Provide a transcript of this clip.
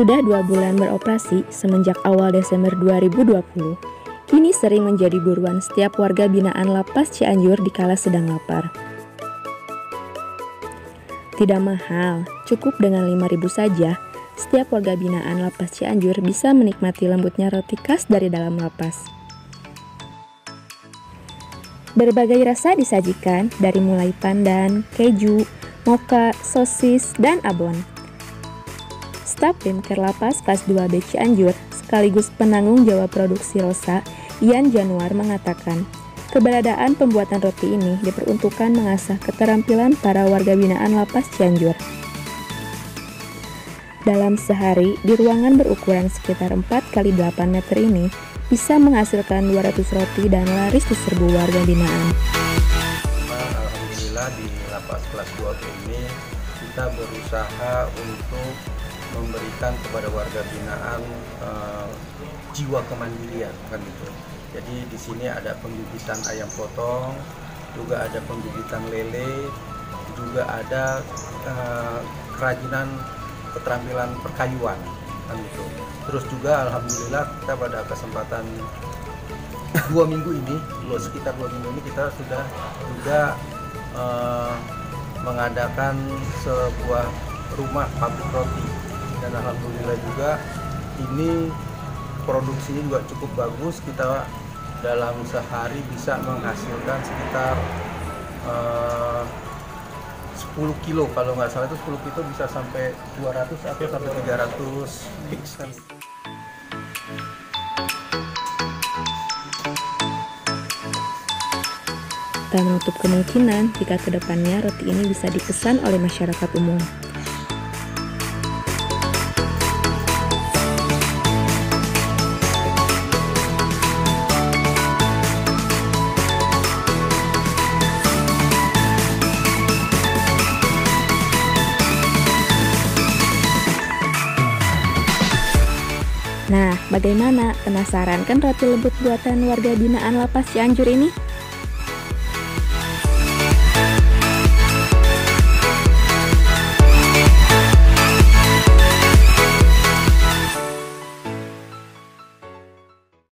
Sudah dua bulan beroperasi semenjak awal Desember 2020, kini sering menjadi buruan setiap warga binaan Lapas Cianjur di kala sedang lapar. Tidak mahal, cukup dengan 5000 saja, setiap warga binaan Lapas Cianjur bisa menikmati lembutnya roti khas dari dalam lapas. Berbagai rasa disajikan dari mulai pandan, keju, mocha, sosis, dan abon. Staf Pemker Lapas kelas 2B Cianjur sekaligus penanggung jawab produksi Rosa, Ian Januar mengatakan, keberadaan pembuatan roti ini diperuntukkan mengasah keterampilan para warga binaan Lapas Cianjur. Dalam sehari, di ruangan berukuran sekitar 4 x 8 meter ini, bisa menghasilkan 200 roti dan laris di serbu warga binaan. Alhamdulillah di lapas kelas 2 ini kita berusaha untuk memberikan kepada warga binaan uh, jiwa kemandirian kan gitu. Jadi di sini ada pembibitan ayam potong, juga ada pembibitan lele, juga ada uh, kerajinan keterampilan perkayuan kan gitu. Terus juga alhamdulillah kita pada kesempatan dua minggu ini, dua sekitar dua minggu ini kita sudah juga uh, mengadakan sebuah rumah pabrik roti dan alhamdulillah juga ini produksinya juga cukup bagus. Kita dalam sehari bisa menghasilkan sekitar uh, 10 kilo. Kalau nggak salah itu 10 kilo bisa sampai 200 atau sampai 300 mix kan Tak menutup kemungkinan jika ke depannya roti ini bisa dipesan oleh masyarakat umum. Nah, bagaimana? Penasaran kan roti lembut buatan warga binaan Lapas Cianjur ini?